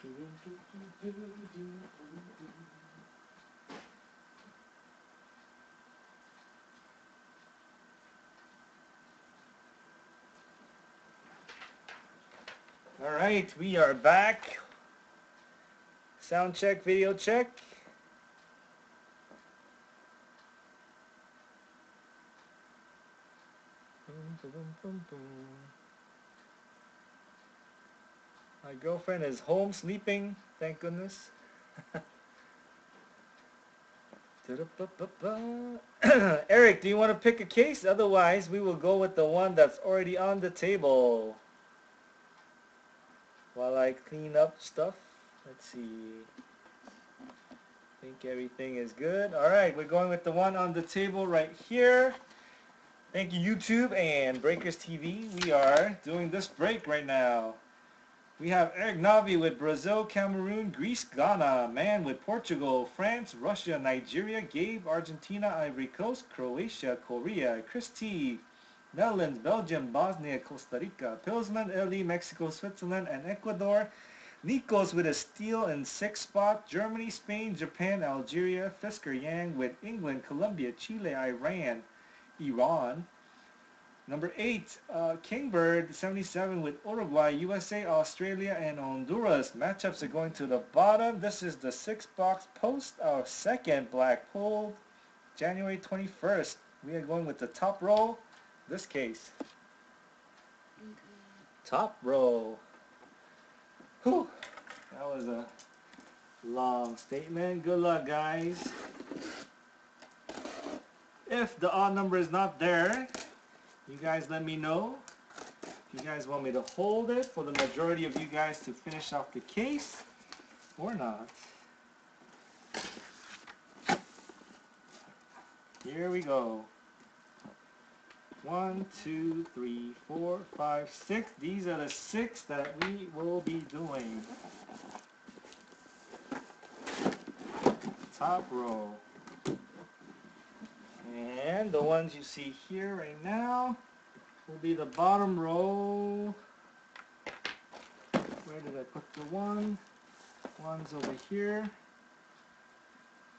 All right, we are back. Sound check, video check. Boom, boom, boom, boom. My girlfriend is home sleeping, thank goodness. Eric, do you want to pick a case? Otherwise, we will go with the one that's already on the table. While I clean up stuff. Let's see. I think everything is good. Alright, we're going with the one on the table right here. Thank you YouTube and Breakers TV. We are doing this break right now. We have Eric Navi with Brazil, Cameroon, Greece, Ghana, Man with Portugal, France, Russia, Nigeria, Gabe, Argentina, Ivory Coast, Croatia, Korea, Chris T, Netherlands, Belgium, Bosnia, Costa Rica, Pilsman, Italy, Mexico, Switzerland, and Ecuador. Nikos with a steal in sixth spot, Germany, Spain, Japan, Algeria, Fisker Yang with England, Colombia, Chile, Iran, Iran, Number 8, uh, Kingbird 77 with Uruguay, USA, Australia, and Honduras. Matchups are going to the bottom. This is the six box post, our second black pool, January 21st. We are going with the top row, this case. Top row. Whew, that was a long statement. Good luck, guys. If the odd number is not there, you guys let me know if you guys want me to hold it for the majority of you guys to finish off the case or not. Here we go. One, two, three, four, five, six. These are the six that we will be doing. Top row. And the ones you see here right now will be the bottom row. Where did I put the one? One's over here.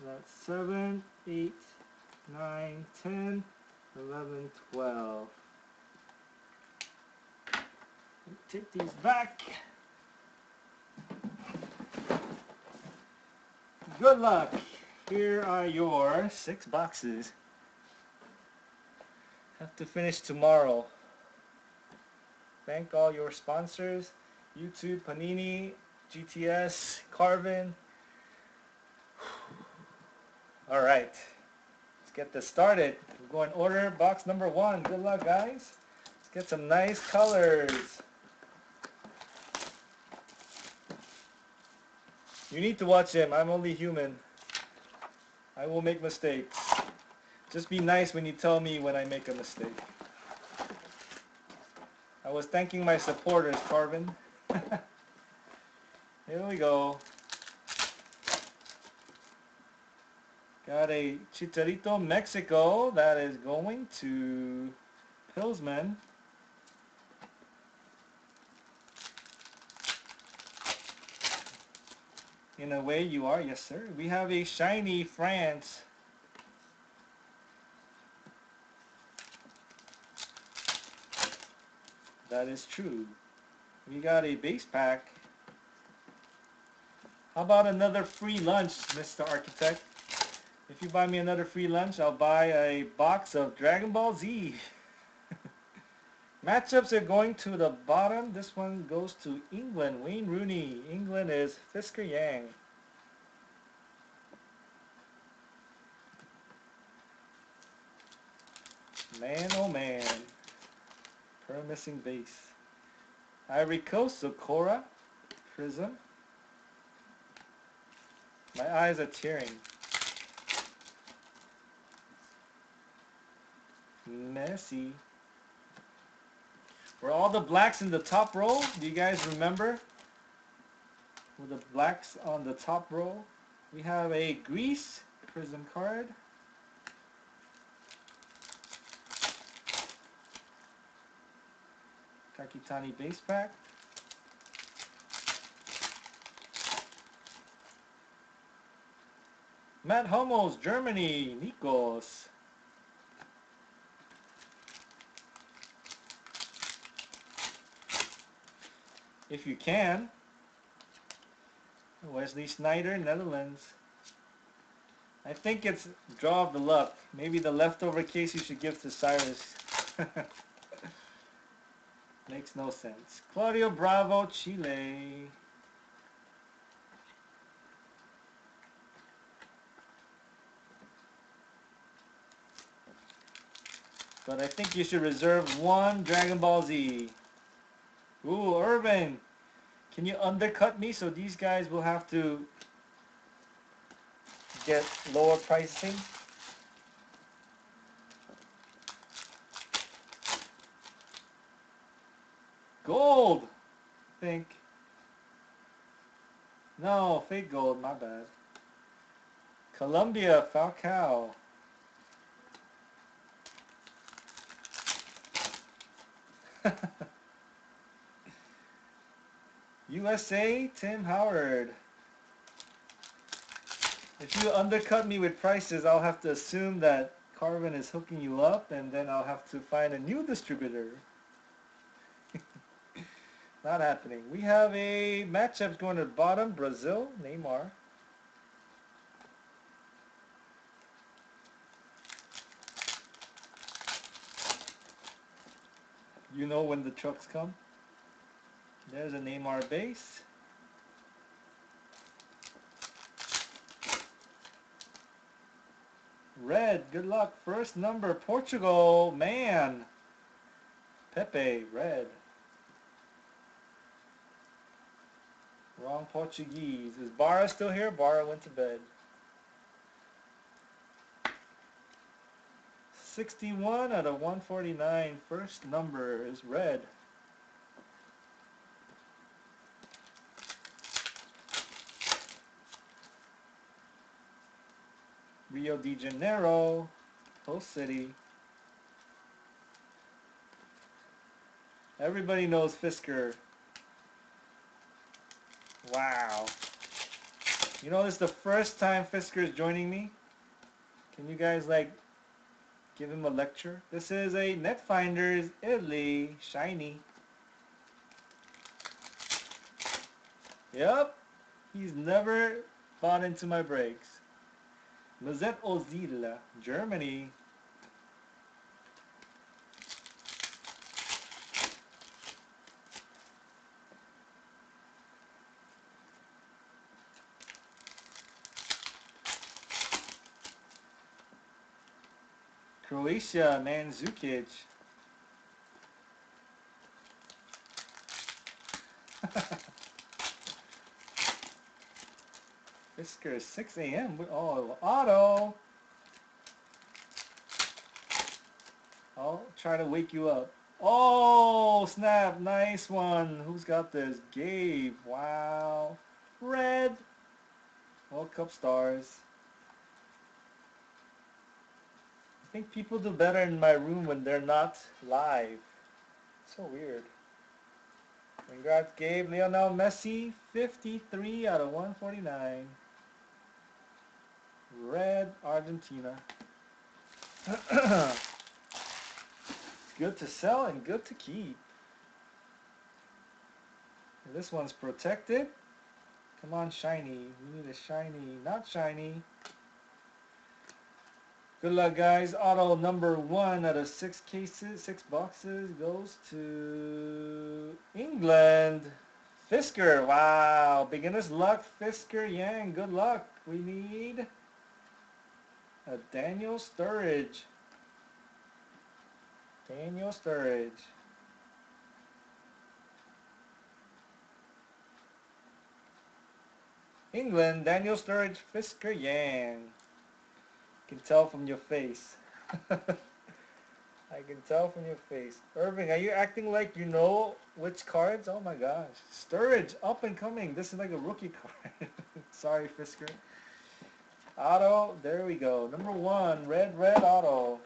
That's 7, 8, 9, 10, 11, 12. Take these back. Good luck. Here are your six boxes. Have to finish tomorrow. Thank all your sponsors. YouTube, Panini, GTS, Carvin. Alright. Let's get this started. We're going order box number one. Good luck guys. Let's get some nice colors. You need to watch him. I'm only human. I will make mistakes. Just be nice when you tell me when I make a mistake. I was thanking my supporters, Carvin. Here we go. Got a Chicharito Mexico that is going to Pillsman. In a way you are, yes sir. We have a shiny France That is true. We got a base pack. How about another free lunch, Mr. Architect? If you buy me another free lunch, I'll buy a box of Dragon Ball Z. Matchups are going to the bottom. This one goes to England. Wayne Rooney. England is Fisker Yang. Man, oh man. Missing base. Ivory Coast, Zokora, Prizm. My eyes are tearing. Messy. Were all the blacks in the top row? Do you guys remember? With the blacks on the top row? We have a Greece Prizm card. Kakitani base pack. Matt Hummels, Germany, Nikos. If you can, Wesley Sneijder, Netherlands. I think it's draw of the luck. Maybe the leftover case you should give to Cyrus. Makes no sense. Claudio Bravo, Chile. But I think you should reserve one Dragon Ball Z. Ooh, Urban. Can you undercut me so these guys will have to get lower pricing? Gold, I think. No, fake gold, my bad. Colombia, Falcao. USA, Tim Howard. If you undercut me with prices, I'll have to assume that Carvin is hooking you up, and then I'll have to find a new distributor. Not happening. We have a matchup going to the bottom. Brazil, Neymar. You know when the trucks come. There's a Neymar base. Red, good luck. First number, Portugal, man. Pepe, red. Wrong Portuguese. Is Barra still here? Barra went to bed. 61 out of 149. First number is red. Rio de Janeiro, host city. Everybody knows Fisker. Wow. You know, this is the first time Fisker is joining me. Can you guys, like, give him a lecture? This is a Netfinders Italy shiny. Yep. He's never bought into my breaks. Mesut Ozil, Germany. Croatia, Mandzukic. Fisker, 6 a.m. Oh, auto. I'll try to wake you up. Oh, snap. Nice one. Who's got this? Gabe. Wow. Red. World Cup stars. I think people do better in my room when they're not live. So weird. Congrats, Gabe. Lionel Messi, 53 out of 149. Red Argentina. good to sell and good to keep. This one's protected. Come on, shiny. We need a shiny. Not shiny. Good luck, guys. Auto number one out of six cases, six boxes goes to England. Fisker. Wow. Beginner's luck. Fisker Yang. Good luck. We need a Daniel Sturridge. Daniel Sturridge. England, Daniel Sturridge, Fisker Yang. Can tell from your face. I can tell from your face. Irving, are you acting like you know which cards? Oh my gosh. Sturridge, up and coming. This is like a rookie card. Sorry, Fisker. Auto, there we go. Number one, red, red auto.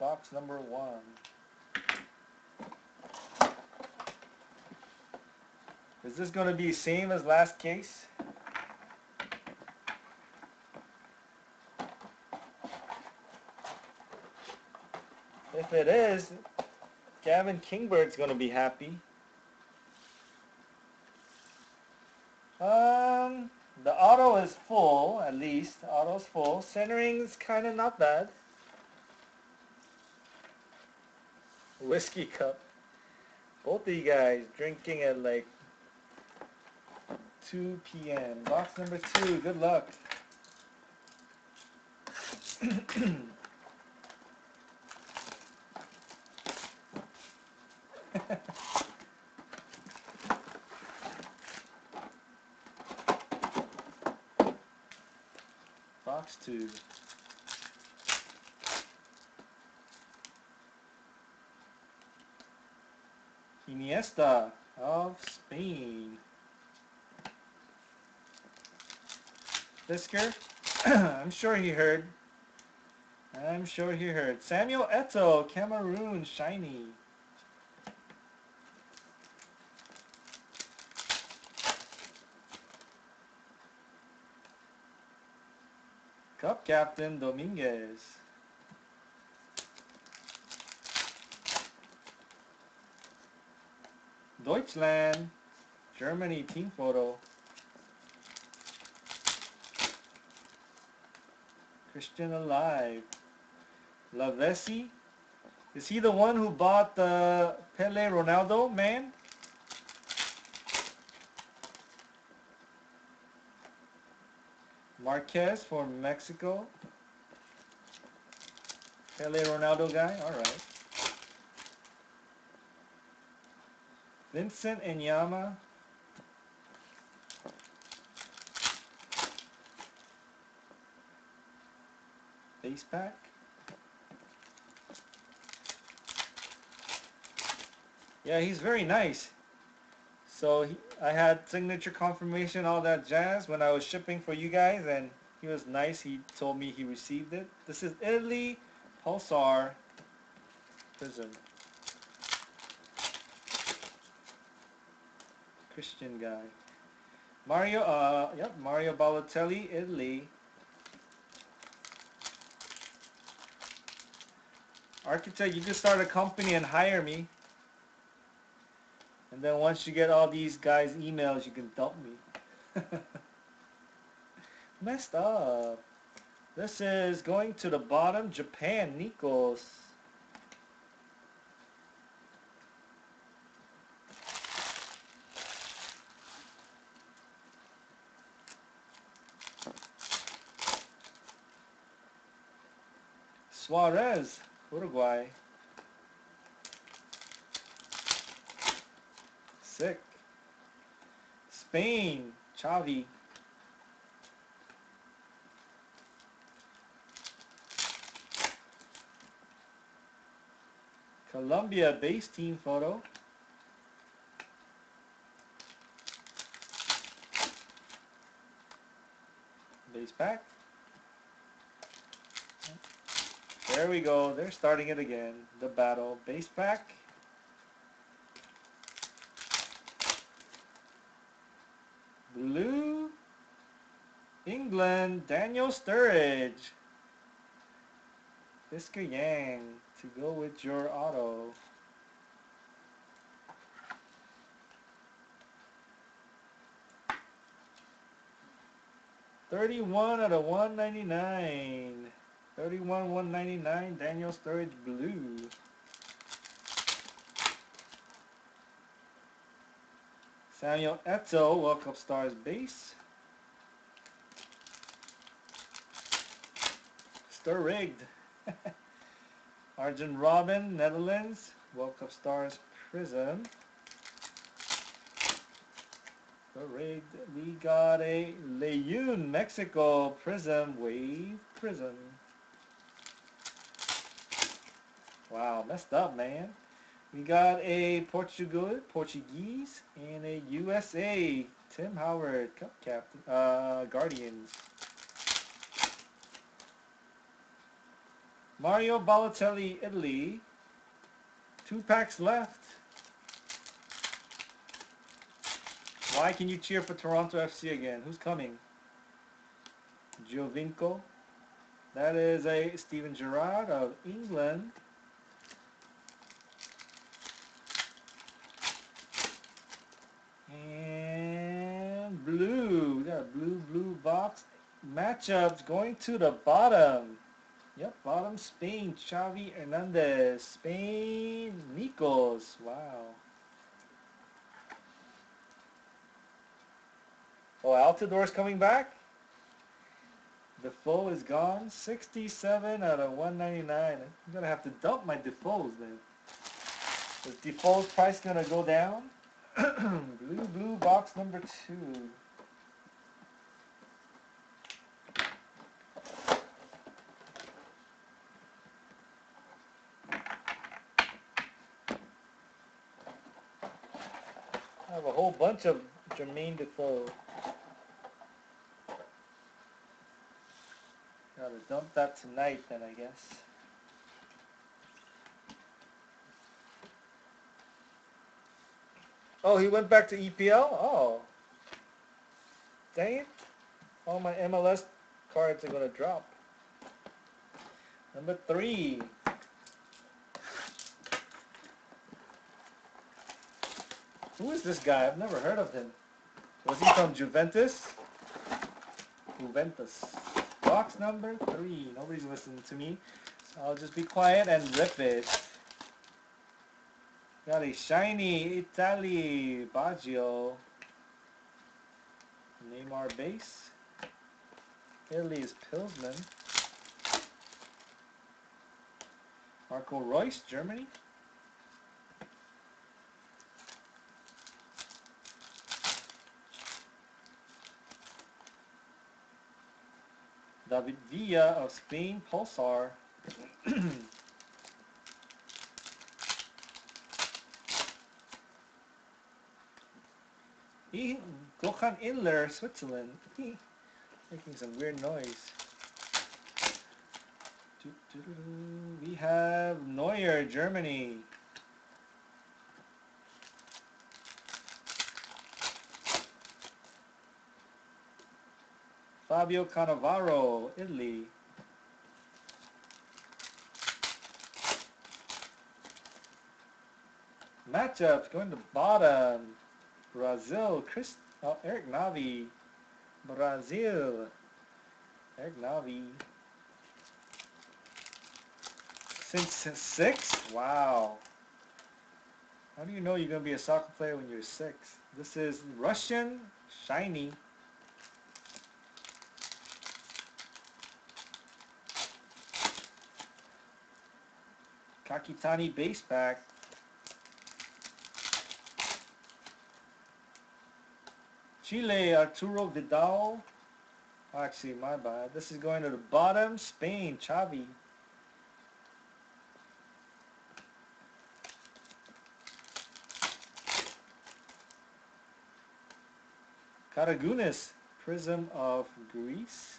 Box number one. Is this going to be same as last case? If it is, Gavin Kingbird's going to be happy. Um, the auto is full, at least. Auto's full. Centering is kind of not bad. Whiskey cup. Both of you guys drinking at like 2 p.m. Box number two. Good luck. Box two. Iniesta of Spain. Fisker, I'm sure he heard. I'm sure he heard. Samuel Eto'o, Cameroon, shiny. Cup Captain Dominguez. Deutschland, Germany team photo. Christian Alive. Lavezzi. Is he the one who bought the Pele Ronaldo man? Marquez for Mexico. Pele Ronaldo guy? Alright. Vincent Enyeama. Base pack. Yeah, he's very nice. So he, I had signature confirmation, all that jazz when I was shipping for you guys, and he was nice. He told me he received it. This is Italy Pulsar Prizm. Christian guy. Mario, uh, yep, Mario Balotelli, Italy. Architect, you can start a company and hire me. And then once you get all these guys' emails, you can dump me. Messed up. This is going to the bottom, Japan, Nikos. Suarez, Uruguay. Sick. Spain, Xavi. Colombia base team photo. Base pack. There we go. They're starting it again. The battle. Base pack. Blue. England. Daniel Sturridge. Fisker Yang to go with your auto. Thirty-one out of one ninety-nine. 31 199 Daniel Sturridge Blue. Samuel Eto'o, World Cup Stars base. Stir rigged. Arjen Robben, Netherlands, World Cup Stars Prizm. Stir rigged. We got a Layun, Mexico Prizm Wave Prizm. Wow, messed up, man. We got a Portugal, Portuguese and a USA. Tim Howard, Cup Captain, uh, Guardians. Mario Balotelli, Italy. Two packs left. Why can you cheer for Toronto FC again? Who's coming? Giovinco. That is a Steven Gerrard of England. Blue. We got blue, blue box. Matchups going to the bottom. Yep, bottom Spain. Xavi Hernandez. Spain. Nikos. Wow. Oh, Altidore's coming back. Defoe is gone. 67 out of 199. I'm going to have to dump my Defoes then. Is Defoe's price going to go down? blue, blue box number two. I have a whole bunch of Jermaine Defoe. Gotta dump that tonight then, I guess. Oh, he went back to EPL? Oh. Dang it. All my MLS cards are gonna drop. Number three. Who is this guy? I've never heard of him. Was he from Juventus? Juventus. Box number three. Nobody's listening to me. So I'll just be quiet and rip it. Got a shiny Italy Baggio. Neymar base. Italy's Pilsman. Marco Reus, Germany. David Villa of Spain, Pulsar. he, Gökhan Inler, Switzerland. Making some weird noise. We have Neuer, Germany. Fabio Cannavaro, Italy. Matchups going to bottom. Brazil, Chris, oh, Eric Navi. Brazil. Eric Navi. Since six? Wow. How do you know you're going to be a soccer player when you're six? This is Russian Shiny. Kakitani base pack. Chile, Arturo Vidal. Actually, my bad. This is going to the bottom. Spain, Xavi. Karagounis, Prizm of Greece.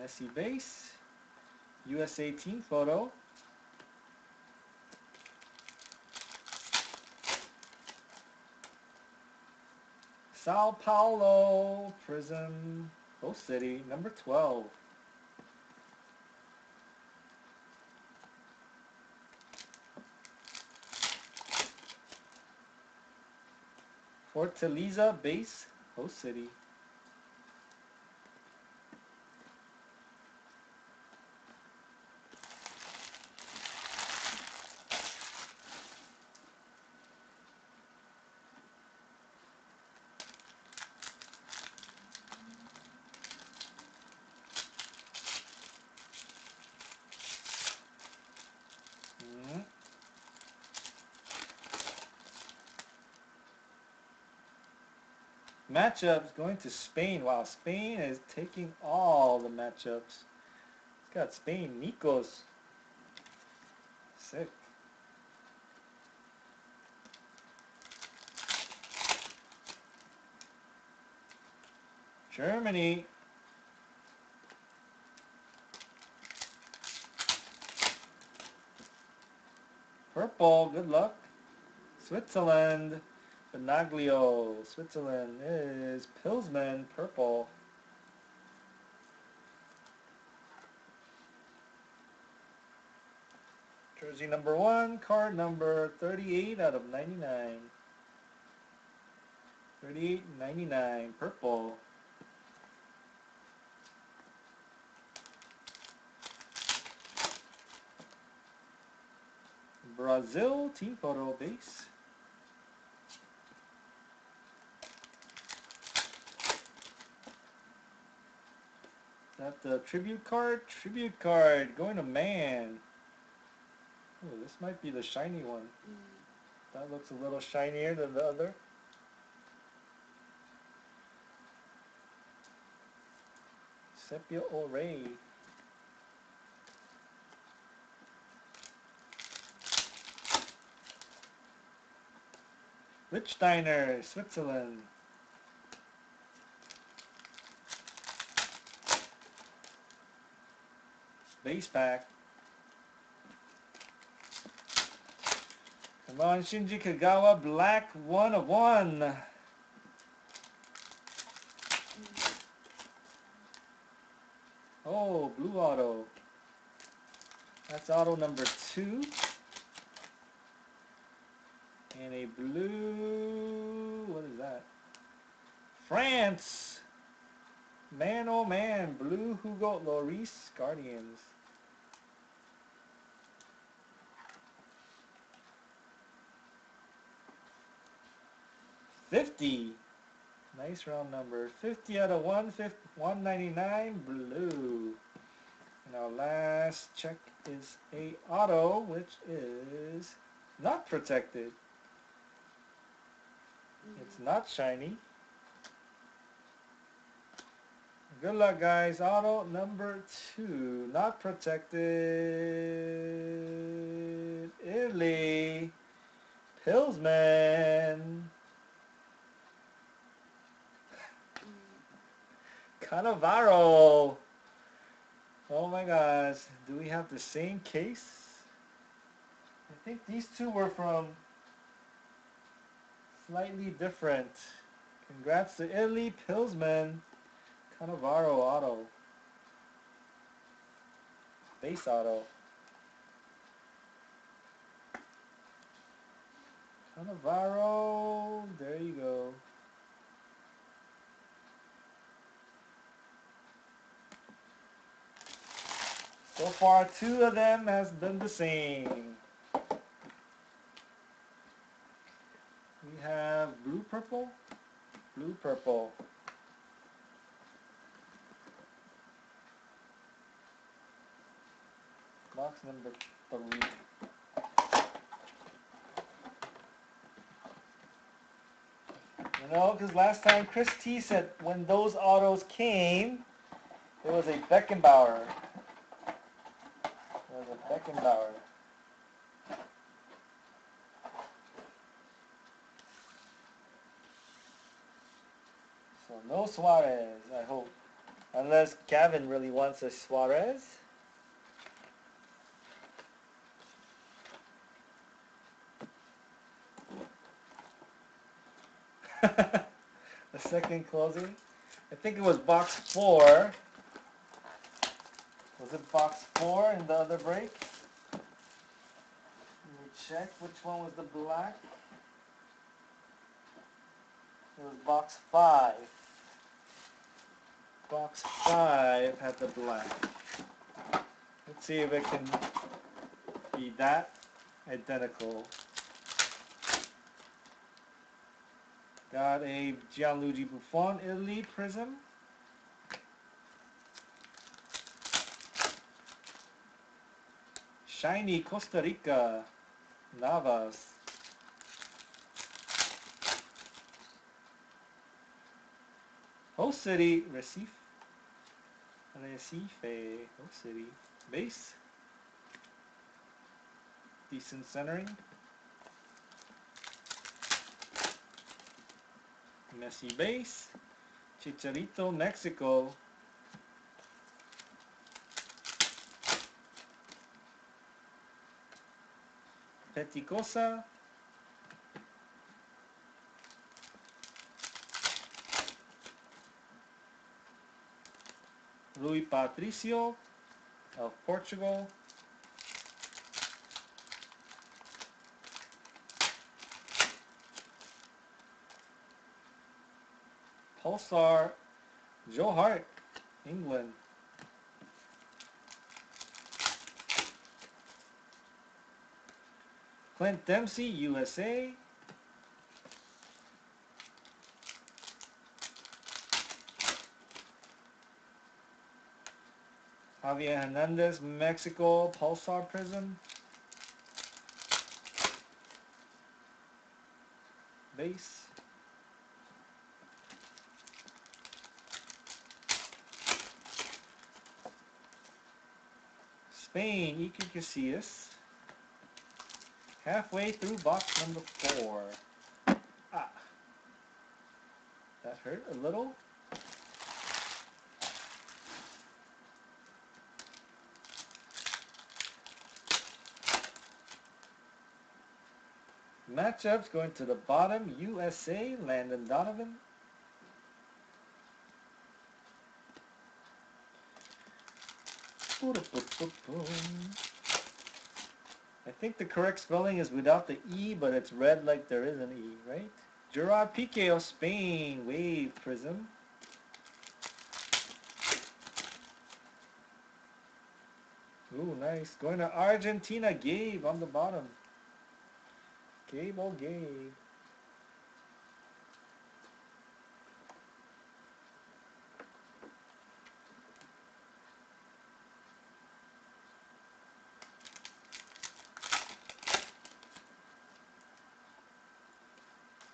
Messi base. USA team photo. Sao Paulo Prizm Host City number 12. Fortaleza base Host City. matchups going to Spain. Wow, Spain is taking all the matchups. It's got Spain, Nikos. Sick. Germany. Purple, good luck. Switzerland. Benaglio, Switzerland is Pilsman, purple. Jersey number one, card number 38 out of 99. 38, 99, purple. Brazil team photo base. That the tribute card? Tribute card going to man. Oh, this might be the shiny one. Mm. That looks a little shinier than the other. Sepia Ray. Lichtsteiner, Switzerland. Base pack. Come on, Shinji Kagawa, black one of one. Oh, blue auto. That's auto number two. And a blue, what is that? France. Man, oh man, blue Hugo Lloris Guardians. Fifty. Nice round number. Fifty out of 199 blue. And our last check is a auto, which is not protected. It's not shiny. Good luck, guys. Auto number two. Not protected. Italy. Pillsman. Cannavaro. Oh my gosh. Do we have the same case? I think these two were from slightly different. Congrats to Italy, Pillsman, Cannavaro Auto. Base Auto. Cannavaro, there you go. So far, two of them has been the same. We have blue-purple, blue purple, blue purple. Box number three. You know, because last time Chris T said when those autos came, it was a Beckenbauer. It was a Beckenbauer. So no Suarez, I hope. Unless Gavin really wants a Suarez. the second closing. I think it was box four. Was it box four in the other break? Let me check which one was the black. It was box five. Box five had the black. Let's see if it can be that identical. Got a Gianluigi Buffon Italy Prizm. Shiny Costa Rica Navas. Host City Recife. Recife. Host City. Base. Decent centering. Messi base. Chicharito, Mexico. Peticosa. Rui Patricio of Portugal. Pulsar, Joe Hart, England. Clint Dempsey, USA. Javier Hernandez, Mexico, Pulsar Prizm. Base. Spain, Iker Casillas. Halfway through box number four. Ah. That hurt a little. Matchups going to the bottom. USA, Landon Donovan. I think the correct spelling is without the E, but it's read like there is an E, right? Gerard Piqué of Spain, Wave Prizm. Ooh, nice. Going to Argentina, Gabe on the bottom. Gabe, oh Gabe.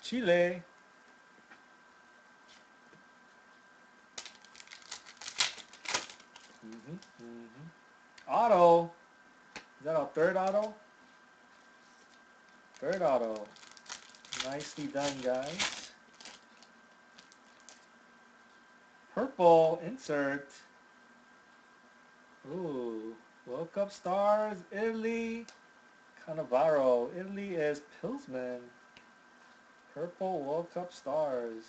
Chile. Mm -hmm, mm -hmm. Auto. Is that our third auto? Third auto. Nicely done, guys. Purple insert. Ooh, Cup stars, Italy, Cannavaro. Italy is Pilsman. Purple World Cup stars.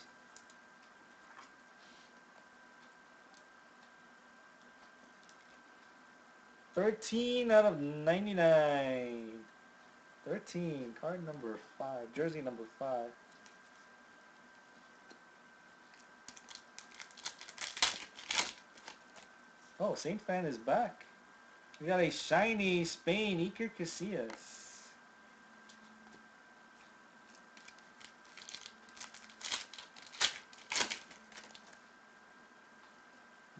Thirteen out of ninety-nine. Thirteen, card number five, jersey number five. Oh, Saint Fan is back. We got a shiny Spain Iker Casillas.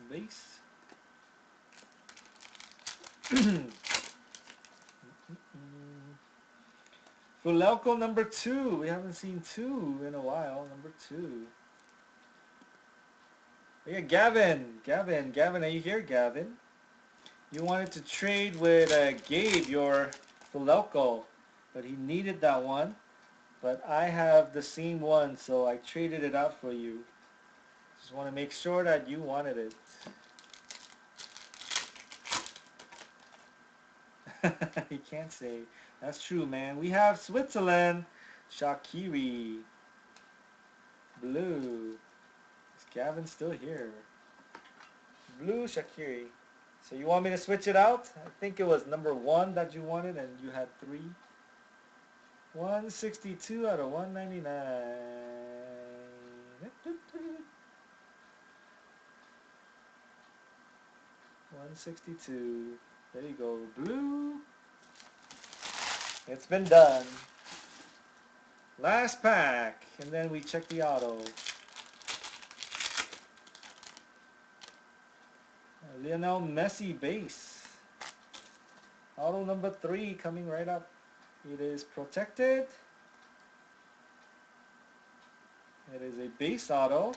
base. Fuleco number two. We haven't seen two in a while. Number two. Yeah, Gavin. Gavin. Gavin, are you here, Gavin? You wanted to trade with uh, Gabe, your Fuleco, but he needed that one. But I have the same one, so I traded it out for you. Just want to make sure that you wanted it. he can't say. That's true, man. We have Switzerland. Shaqiri. Blue. Is Gavin still here? Blue Shaqiri. So you want me to switch it out? I think it was number one that you wanted and you had three. 162 out of 199. 162. There you go. Blue. It's been done. Last pack. And then we check the auto. Lionel Messi base. Auto number three coming right up. It is protected. It is a base auto.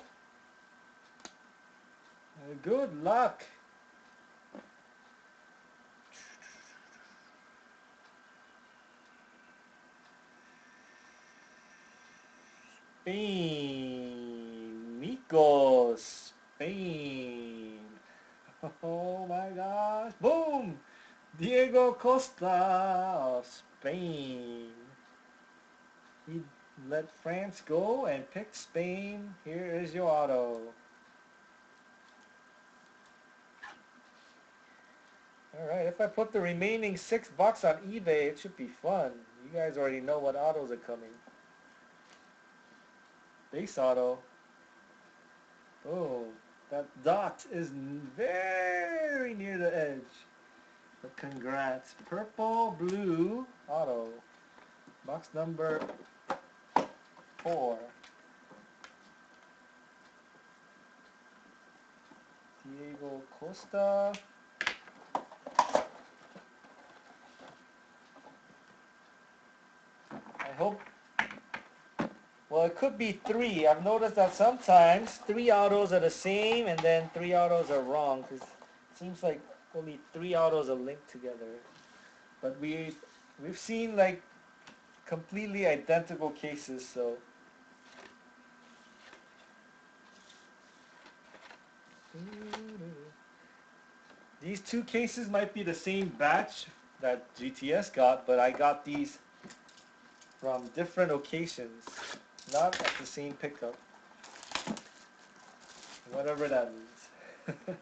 Good luck. Spain. Nico, Spain. Oh my gosh. Boom! Diego Costa of Spain. He let France go and picked Spain. Here is your auto. Alright, if I put the remaining six bucks on eBay, it should be fun. You guys already know what autos are coming. Base auto. Oh, that dot is very near the edge. But congrats. Purple, blue, auto. Box number four. Diego Costa. I hope, well it could be three. I've noticed that sometimes three autos are the same and then three autos are wrong because it seems like only three autos are linked together. But we, we've seen like completely identical cases so These two cases might be the same batch that GTS got, but I got these from different occasions, not at the same pickup. Whatever that means.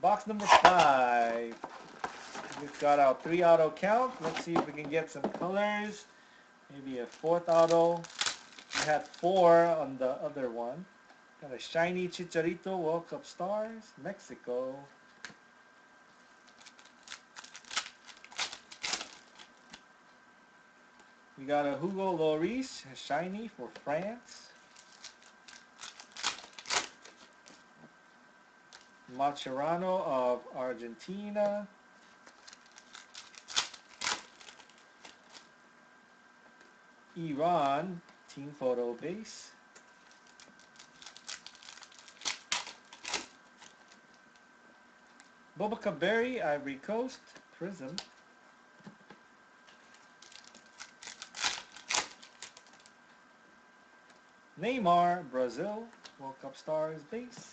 Box number five. We've got our three auto count. Let's see if we can get some colors. Maybe a fourth auto. We had four on the other one. Got a shiny Chicharito World Cup Stars, Mexico. We got a Hugo Lloris, shiny for France. Mascherano of Argentina. Iran, team photo base. Boubacar Barry, Ivory Coast, Prizm. Neymar, Brazil, World Cup Stars base.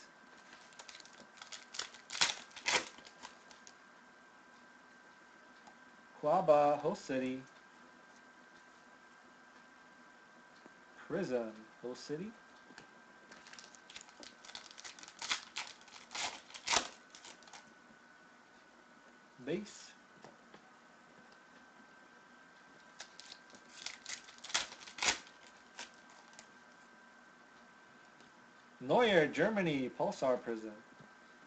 Cuiabá, Host City. Prizm, Host City. Base. Neuer, Germany, Pulsar Prizm.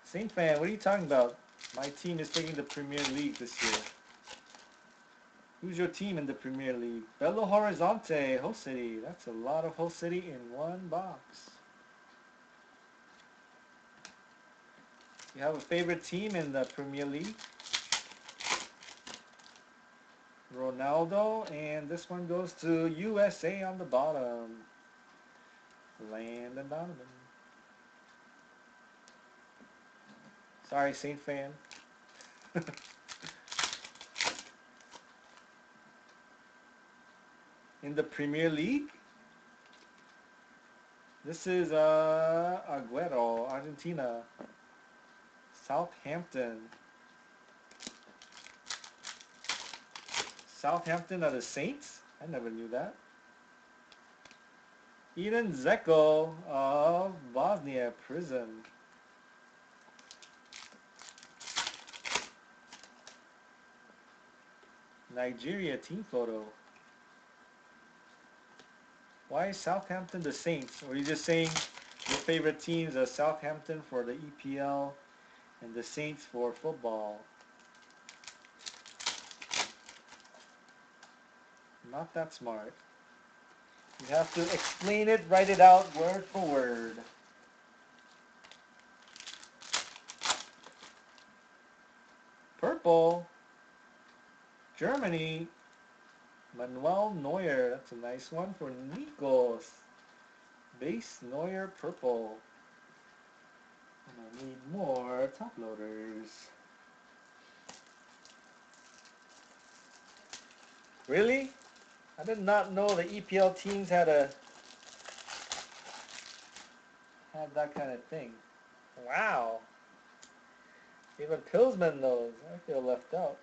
Saint fan, what are you talking about? My team is taking the Premier League this year. Who's your team in the Premier League? Belo Horizonte, Host City. That's a lot of Host City in one box. You have a favorite team in the Premier League? Ronaldo, and this one goes to USA on the bottom. Landon Donovan. Sorry, Saint fan. In the Premier League, this is uh, Aguero, Argentina. Southampton. Southampton are the Saints? I never knew that. Edin Dzeko of Bosnia Prizm. Nigeria team photo. Why is Southampton the Saints? Are you just saying your favorite teams are Southampton for the EPL and the Saints for football? Not that smart. You have to explain it, write it out word for word. Purple. Germany. Manuel Neuer. That's a nice one for Nikos. Base Neuer purple. And I need more top loaders. Really? I did not know the EPL teams had a had that kind of thing. Wow. Even Pillsman knows. I feel left out.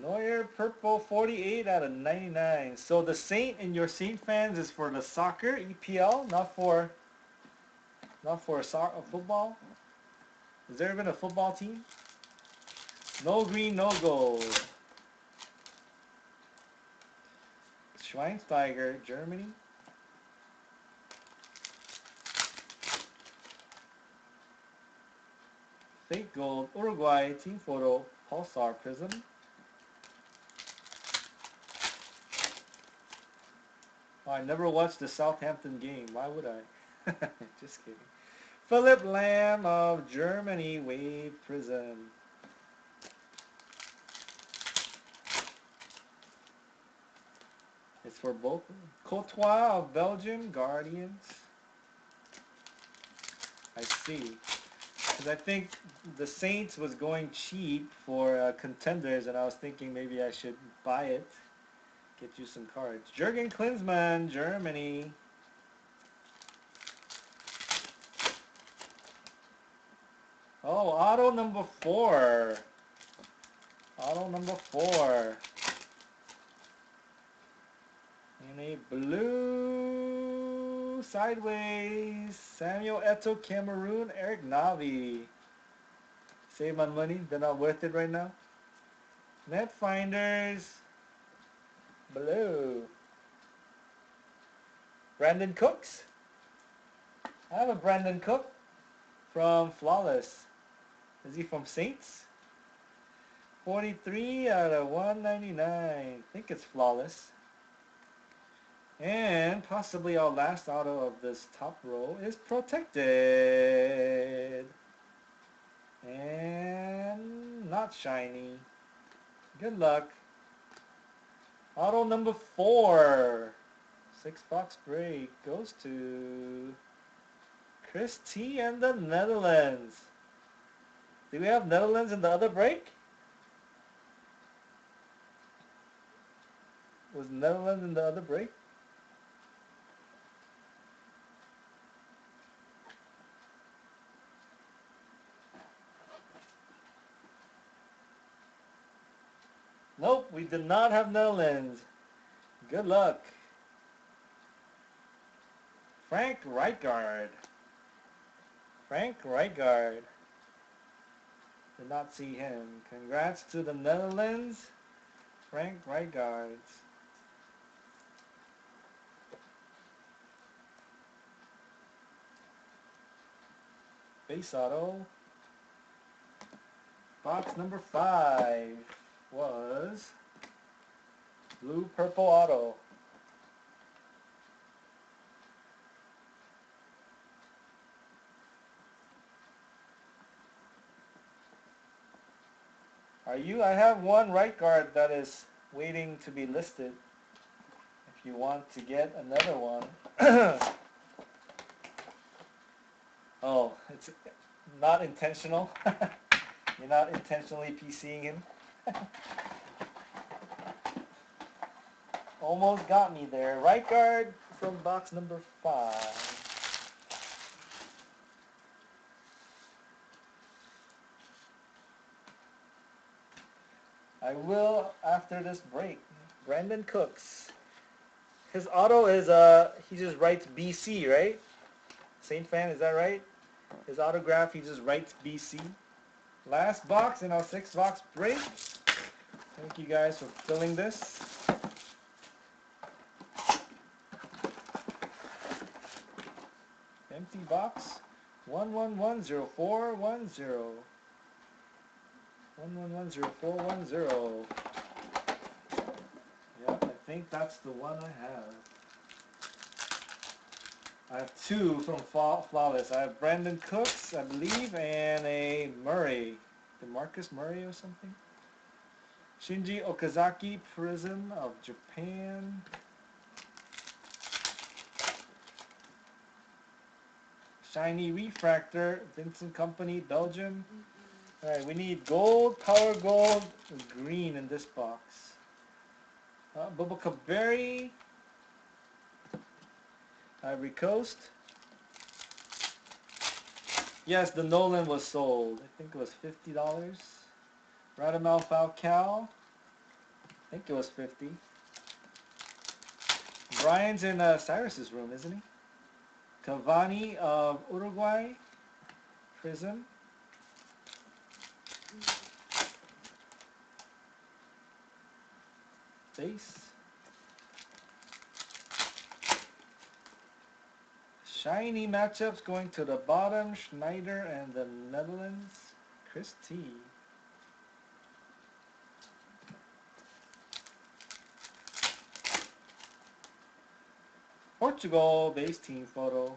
Neuer purple 48 out of 99. So the Saint in your Saint fans is for the soccer EPL, not for not for a, so- a football. Has there been a football team? No green, no gold. Schweinsteiger, Germany. Fake gold, Uruguay, team photo, Pulsar Prizm. I never watched the Southampton game. Why would I? Just kidding. Philipp Lahm of Germany, Wave Prizm. It's for both. Courtois of Belgium, Guardians. I see. Because I think the Saints was going cheap for uh, contenders, and I was thinking maybe I should buy it. Get you some cards. Jurgen Klinsmann, Germany. Oh, auto number four. Auto number four. In a blue sideways. Samuel Eto'o, Cameroon, Eric Navi. Save my money. They're not worth it right now. Net finders. Blue. Brandin Cooks. I have a Brandin Cook from Flawless. Is he from Saints? 43 out of 199. I think it's Flawless. And possibly our last auto of this top row is protected. And not shiny. Good luck. Auto number four. Six box break goes to Chris T and the Netherlands. Do we have Netherlands in the other break? Was Netherlands in the other break? Nope, we did not have Netherlands. Good luck. Frank Rijkaard. Frank Rijkaard. Did not see him. Congrats to the Netherlands. Frank Rijkaard. Base auto. Box number five was blue purple auto. Are you? I have one Rijkaard that is waiting to be listed. If you want to get another one. oh, it's not intentional. You're not intentionally PCing him. Almost got me there. Rijkaard from box number five. I will after this break. Brandin Cooks. His auto is uh he just writes BC, right? Saint fan, is that right? His autograph he just writes BC. Last box in our six box break. Thank you guys for filling this. Empty box. One one one zero four one zero. One one one zero four one zero. Yep, I think that's the one I have. I have two from Flawless. I have Brandin Cooks, I believe, and a Murray. The Marcus Murray or something? Shinji Okazaki Prizm of Japan. Shiny Refractor, Vincent Kompany, Belgium. Alright, we need gold, power gold, green in this box. Uh, Bubba Berry, Ivory Coast. Yes, the Nolan was sold. I think it was $50. Radamel Falcao. I think it was 50. Brian's in uh, Cyrus's room, isn't he? Cavani of Uruguay. Prizm. Base. Shiny matchups going to the bottom. Sneijder and the Netherlands. Chris Portugal base team photo.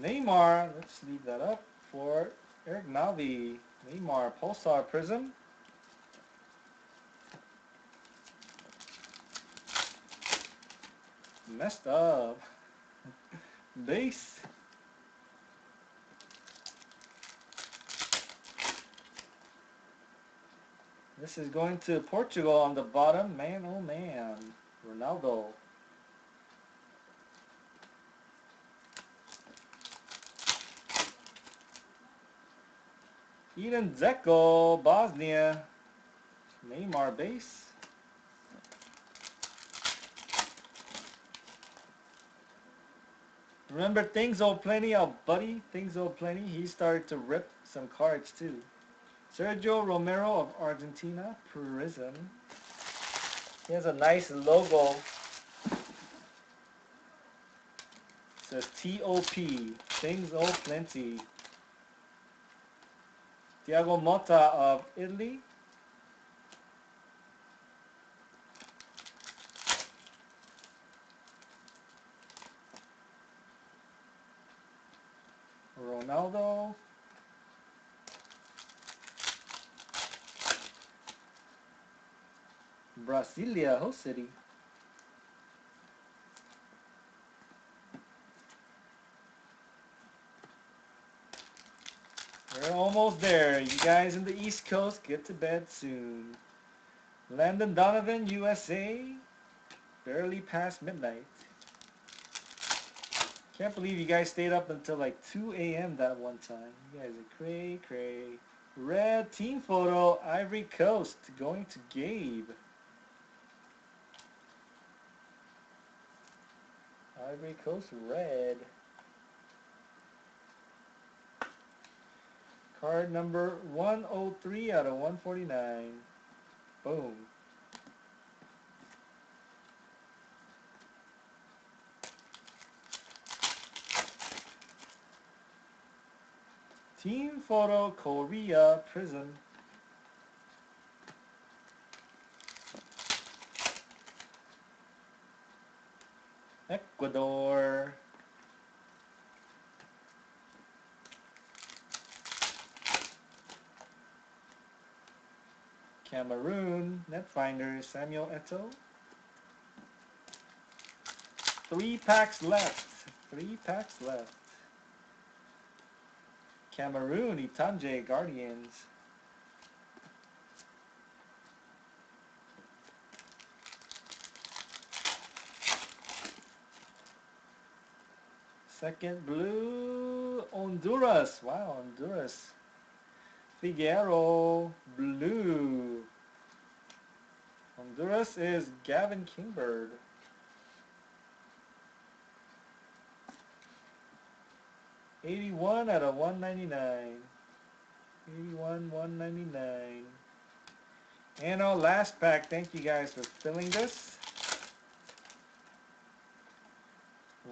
Neymar, let's leave that up for Eric Navi. Neymar Pulsar Prizm. Messed up. Base. This is going to Portugal on the bottom. Man, oh man. Ronaldo. Edin Dzeko, Bosnia. Neymar base. Remember Things Old Plenty, our buddy, Things Old Plenty, he started to rip some cards too. Sergio Romero of Argentina, Prizm. He has a nice logo. It says T-O-P, Things Old Plenty. Thiago Motta of Italy. Ronaldo. Brasilia, host city. We're almost there. You guys in the East Coast, get to bed soon. Landon Donovan, USA. Barely past midnight. Can't believe you guys stayed up until like 2 a.m. that one time. You guys are cray cray. Red team photo, Ivory Coast, going to Gabe. Ivory Coast red. Card number 103 out of 149. Boom. Team photo Korea Prizm. Ecuador. Cameroon, Netfinder, Samuel Eto'o. Three packs left. Three packs left. Cameroon, Itandje, Guardians. Second blue, Honduras. Wow, Honduras. Figueroa, blue. Honduras is Gavin Kingbird. Eighty-one out of one ninety-nine. Eighty-one, one ninety-nine. And our last pack. Thank you guys for filling this.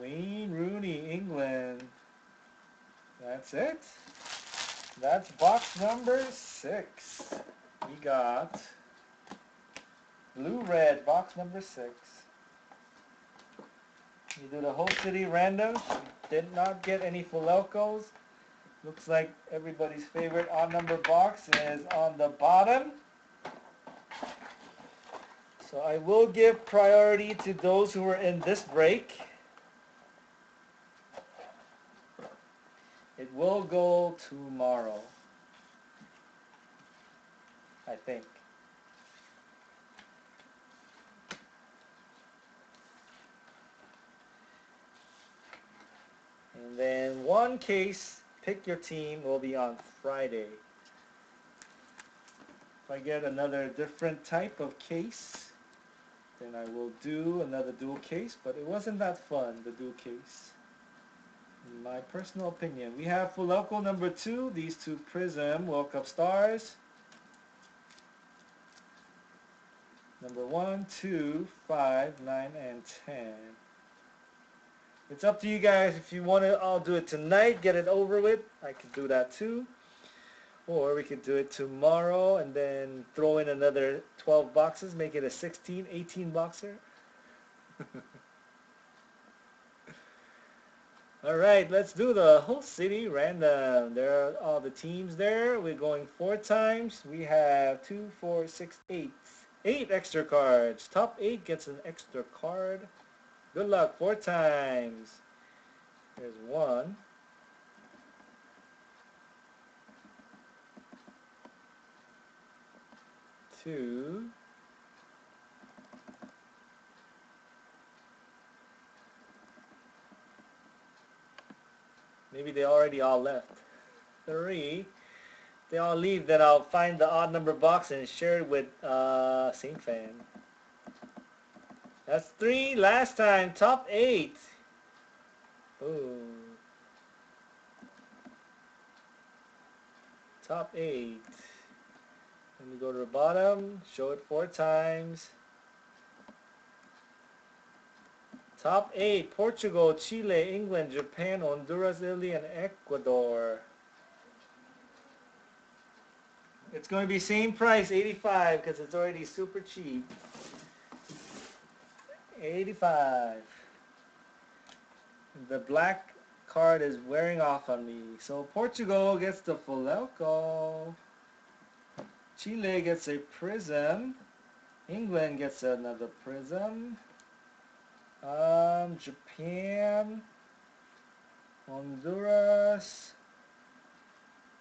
Wayne Rooney, England. That's it. That's box number six. We got blue red box number six. You do the host city randoms. Did not get any Fulecos. Looks like everybody's favorite odd number box is on the bottom. So I will give priority to those who are in this break. It will go tomorrow. I think. And then one case pick your team will be on Friday. If I get another different type of case, then I will do another dual case, but it wasn't that fun, the dual case. My personal opinion. We have Fuleco number two, these two Prizm World Cup stars. Number one, two, five, nine, and ten. It's up to you guys. If you want to, I'll do it tonight. Get it over with. I could do that too. Or we could do it tomorrow and then throw in another 12 boxes. Make it a 16, 18 boxer. all right, let's do the host city random. There are all the teams there. We're going four times. We have two, four, six, eight. Eight extra cards. Top eight gets an extra card. Good luck. Four times. There's one. Two. Maybe they already all left. Three they all leave, then I'll find the odd number box and share it with uh, Saint Fan. That's three last time. Top eight. Ooh. Top eight. Let me go to the bottom. Show it four times. Top eight. Portugal, Chile, England, Japan, Honduras, Italy, and Ecuador. It's going to be same price, 85, because it's already super cheap. 85. The black card is wearing off on me. So Portugal gets the Fuleco. Chile gets a Prizm. England gets another Prizm. Um, Japan. Honduras.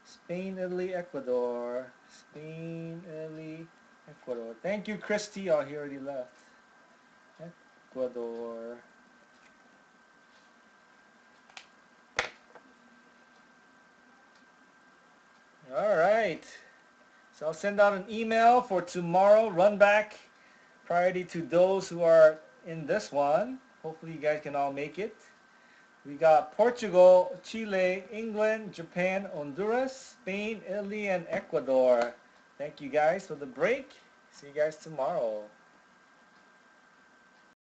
Spain, Italy, Ecuador. Spain, Italy, Ecuador. Thank you, Christy. Oh, he already left. Ecuador. All right. So I'll send out an email for tomorrow. Run back priority to those who are in this one. Hopefully you guys can all make it. We got Portugal, Chile, England, Japan, Honduras, Spain, Italy, and Ecuador. Thank you guys for the break. See you guys tomorrow.